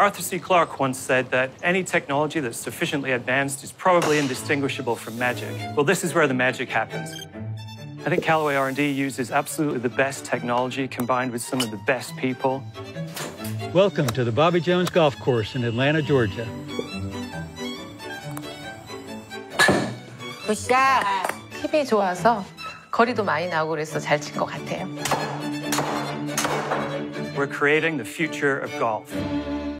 Arthur C. Clarke once said that any technology that's sufficiently advanced is probably indistinguishable from magic. Well, this is where the magic happens. I think Callaway R&D uses absolutely the best technology combined with some of the best people. Welcome to the Bobby Jones Golf Course in Atlanta, Georgia. 굿샷. 힙이 좋아서 거리도 많이 나오고 그래서 잘 친 것 같아요. We're creating the future of golf.